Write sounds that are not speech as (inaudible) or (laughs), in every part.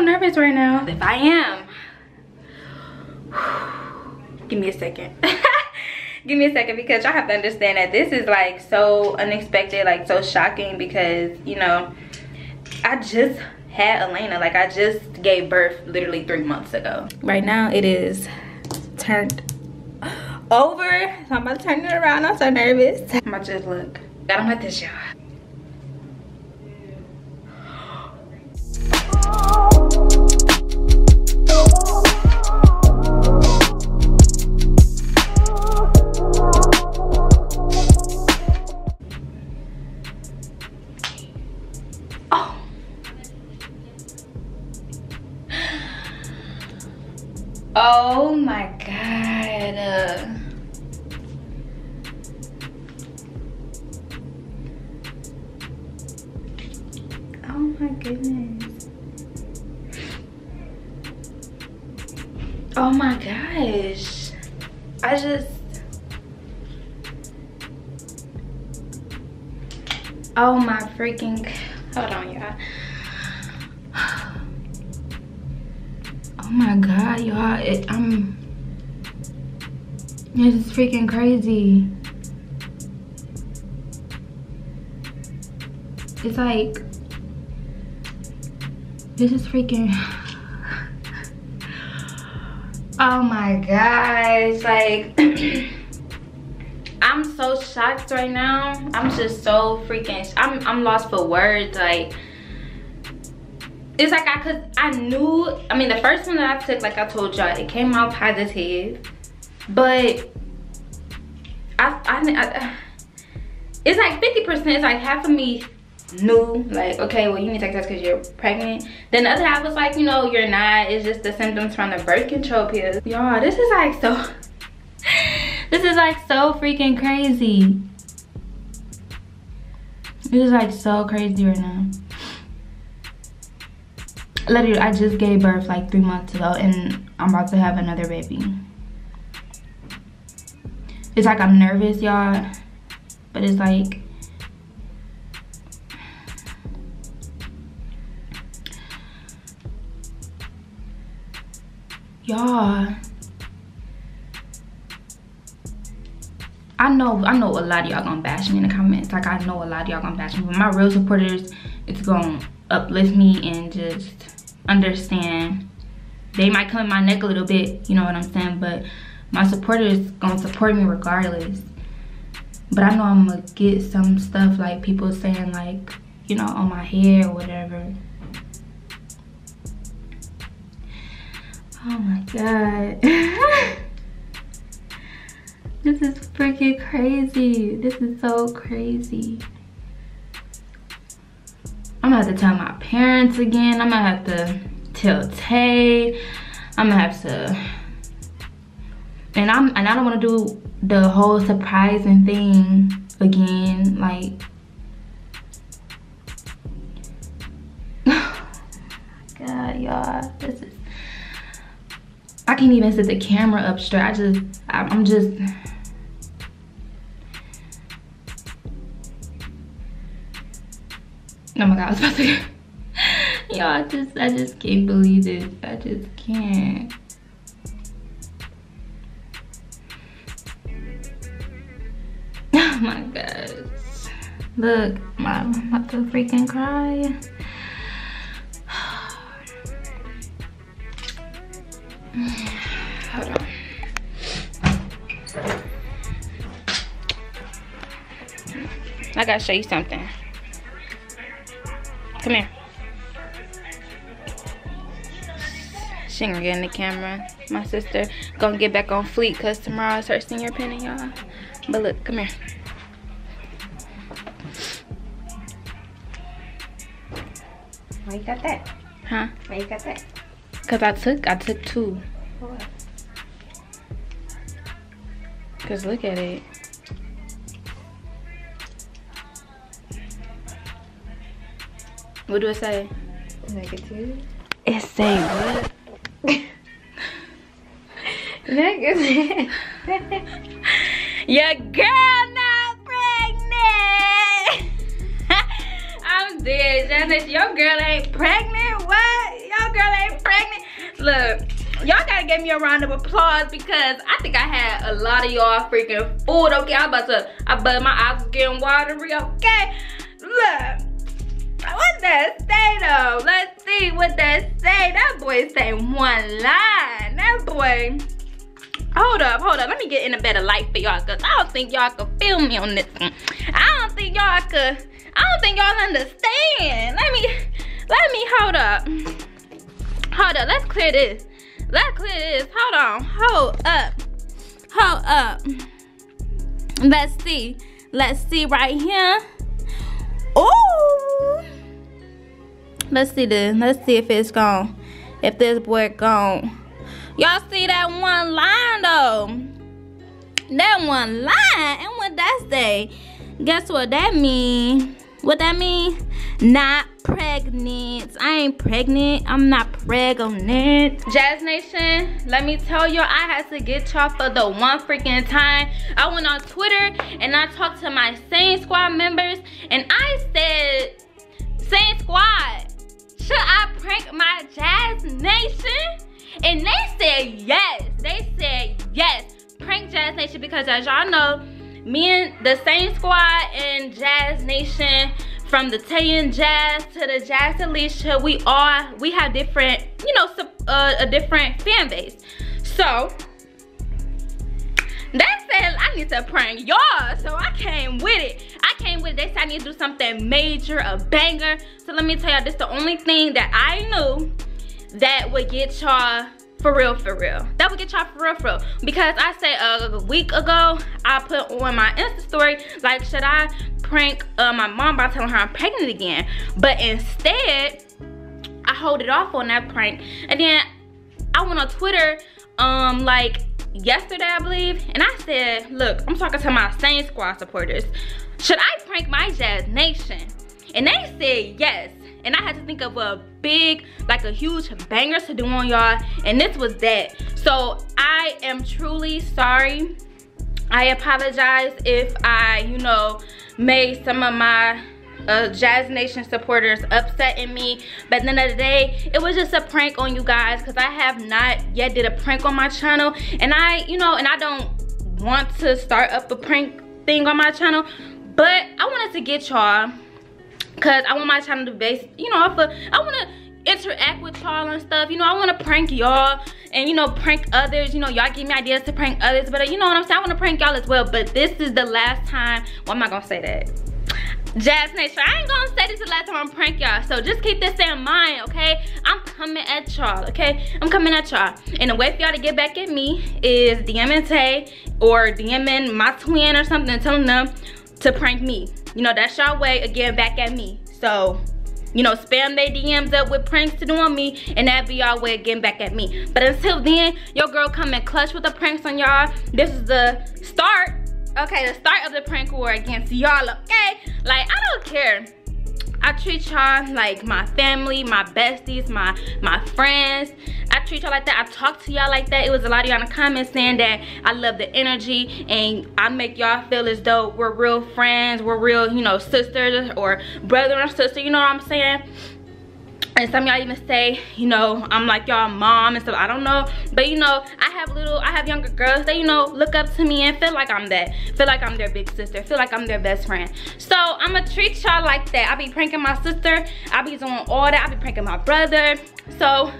so nervous right now. If I am, give me a second. (laughs) give me a second because y'all have to understand that this is like so unexpected, like so shocking because, you know, I just had Alaina. Like I just gave birth literally three months ago. Right now it is turned over. So I'm about to turn it around. I'm so nervous. I'm about to just look. I don't like this, y'all. Oh my god. Oh my goodness. Oh my gosh. I just Oh my freaking hold on y'all. Oh my god, y'all. I'm. This is freaking crazy. It's like. This is freaking. (sighs) oh my gosh. Like. (clears throat) I'm so shocked right now. I'm just so freaking. I'm, I'm lost for words. Like it's like I could, I knew, I mean, the first one that I took, like I told y'all, it came out positive, but I, I, I it's like 50%, it's like half of me knew, like, okay, well, you need to take this because you're pregnant. Then the other half was like, you know, you're not, it's just the symptoms from the birth control pills. Y'all, this is like so, (laughs) this is like so freaking crazy. This is like so crazy right now literally i just gave birth like three months ago and i'm about to have another baby it's like i'm nervous y'all but it's like y'all I know I know a lot of y'all gonna bash me in the comments. Like I know a lot of y'all gonna bash me, but my real supporters, it's gonna uplift me and just understand. They might come in my neck a little bit you know what i'm saying but my supporters gonna support me regardless. But i know i'm gonna get some stuff like people saying like you know on my hair or whatever. Oh my god. (laughs) This is freaking crazy. This is so crazy have to tell my parents again. I'm gonna have to tell Tay. I'm gonna have to, and I'm and I don't want to do the whole surprising thing again. Like, (sighs) God, y'all, this is. I can't even set the camera up straight. I just, I'm just. Oh my god, I was about to Yo, (laughs) I just I just can't believe this. I just can't. (laughs) Oh my gosh. Look, I'm about to freaking cry. (sighs) Hold on. I gotta show you something. Come here. She gonna get in the camera. My sister gonna get back on fleek because tomorrow is her senior penny, y'all. But look, come here. Why you got that? Huh? Why you got that? Cause I took I took two. What? Cause look at it. What do it say? Negative. It say what? (laughs) Negative. (laughs) Your girl not pregnant. (laughs) I'm dead, Janice. Your girl ain't pregnant. What? Your girl ain't pregnant. Look y'all gotta give me a round of applause because I think I had a lot of y'all freaking food. Okay, I'm about to, I but my eyes was getting watery. Okay, look. What that say though? Let's see what that say. That boy say one line. That boy. Hold up, hold up. Let me get in a better light for y'all because I don't think y'all can feel me on this one. I don't think y'all could. I don't think y'all understand. Let me, let me, hold up. Hold up, let's clear this. Let's clear this. Hold on, hold up. Hold up. Let's see. Let's see right here. Oh. Let's see this. Let's see if it's gone. If this boy gone. Y'all see that one line though? That one line. And what that say? Guess what that mean? What that mean? Not pregnant. I ain't pregnant. I'm not pregnant. Jass Nation, let me tell you, I had to get y'all for the one freaking time. I went on Twitter and I talked to my Sane Squad members and I said, Sane Squad, should I prank my Jass Nation? And they said yes. They said yes. Prank Jass Nation because as y'all know, me and the Sane Squad and Jass Nation, from the Tay and Jass to the Jass Alishia, we all, we have different, you know, uh, a different fan base. So, that said I need to prank y'all, so I came with it. I came with it. They said I need to do something major, a banger. So let me tell y'all, this the only thing that I knew that would get y'all for real for real that would get y'all for real for real because i uh, a week ago i put on my insta story like should i prank uh, my mom by telling her i'm pregnant again but instead i hold it off on that prank and then i went on twitter um like yesterday i believe and i said look i'm talking to my Sane Squad supporters should i prank my jass nation and they said yes and I had to think of a big, like a huge banger to do on y'all, and this was that. So I am truly sorry. I apologize if I, you know, made some of my uh, Jass Nation supporters upsetting me. But at the end of the day, it was just a prank on you guys because I have not yet did a prank on my channel. And I, you know, and I don't want to start up a prank thing on my channel. But I wanted to get y'all Cause I want my channel to base, you know, of, I wanna interact with y'all and stuff. You know, I wanna prank y'all and you know, prank others. You know, y'all give me ideas to prank others. But uh, you know what I'm saying? I wanna prank y'all as well. But this is the last time, well, I'm not gonna say that. Jass Nation, I ain't gonna say this the last time I'm prank y'all. So just keep this in mind, okay? I'm coming at y'all, okay? I'm coming at y'all. And the way for y'all to get back at me is DMing Tay or DMing my twin or something and telling them to prank me. You know, that's y'all way again back at me. So, you know, spam their DMs up with pranks to do on me, and that be y'all way again back at me. But until then, your girl coming clutch with the pranks on y'all. This is the start, okay, the start of the prank war against y'all, okay? Like, I don't care I treat y'all like my family, my besties, my my friends. I treat y'all like that. I talk to y'all like that. It was a lot of y'all in the comments saying that I love the energy and I make y'all feel as though we're real friends, we're real, you know, sisters or brother or sister, you know what I'm saying? And some y'all even say you know i'm like y'all mom and stuff. I don't know. But you know i have little i have younger girls that you know look up to me and feel like i'm that feel like i'm their big sister feel like i'm their best friend. So i'm gonna treat y'all like that. I be pranking my sister. I be doing all that. I be pranking my brother. So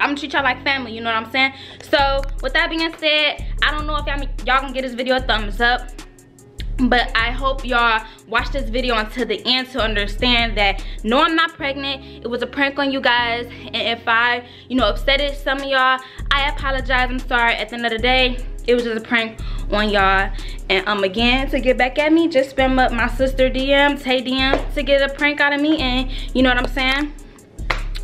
I'm gonna treat y'all like family, you know what I'm saying? So, with that being said, I don't know if y'all y'all gonna give this video a thumbs up but i hope y'all watch this video until the end to understand that no i'm not pregnant. It was a prank on you guys. And if i you know upsetted some of y'all i apologize. I'm sorry. At the end of the day it was just a prank on y'all. And um again to get back at me just spam up my sister dm tay dm to get a prank out of me. And you know what i'm saying?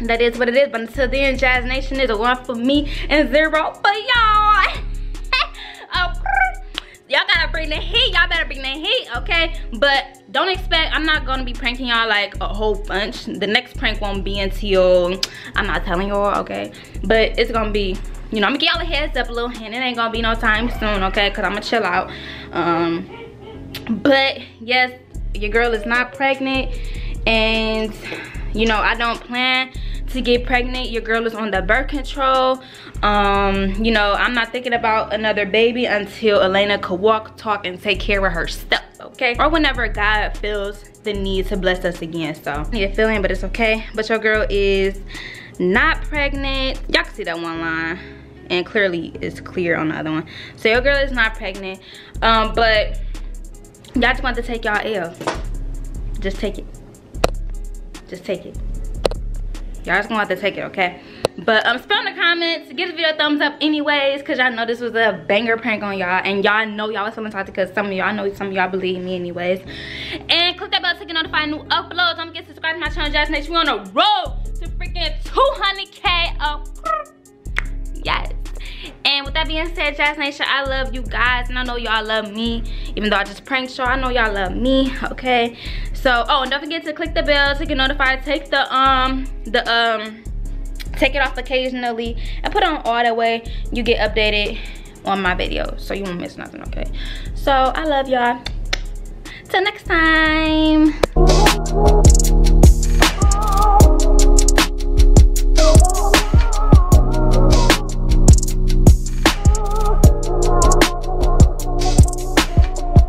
That is what it is. But until then jass nation is a one for me and zero for y'all. (laughs) Y'all gotta bring the heat. Y'all better bring the heat okay? But don't expect i'm not gonna be pranking y'all like a whole bunch. The next prank won't be until i'm not telling y'all okay? But it's gonna be you know i'm gonna give y'all a heads up a little hint. It ain't gonna be no time soon okay? Because i'm gonna chill out. Um but yes your girl is not pregnant. And you know i don't plan to get pregnant your girl is on the birth control. Um you know i'm not thinking about another baby until alaina could walk talk and take care of herself okay? Or whenever god feels the need to bless us again so. Need a feeling but it's okay. But your girl is not pregnant. Y'all can see that one line and clearly it's clear on the other one. So your girl is not pregnant um but y'all just want to take y'all L. Just take it. Just take it y'all just gonna have to take it okay? But um spell in the comments give the video a thumbs up anyways because y'all know this was a banger prank on y'all and y'all know y'all was feeling toxic because some of y'all know some of y'all believe me anyways. And click that bell to get notified new uploads. Don't forget to subscribe to my channel Jass Nation. we on a road to freaking 200k up yes. And with that being said jass nation i love you guys and i know y'all love me even though i just pranked y'all. I know y'all love me okay so oh and don't forget to click the bell to get notified. Take the um the um take it off occasionally and put on all that way you get updated on my videos so you won't miss nothing okay? So i love y'all. Till next time